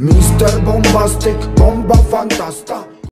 Mr. Bombastic, bomba fantasta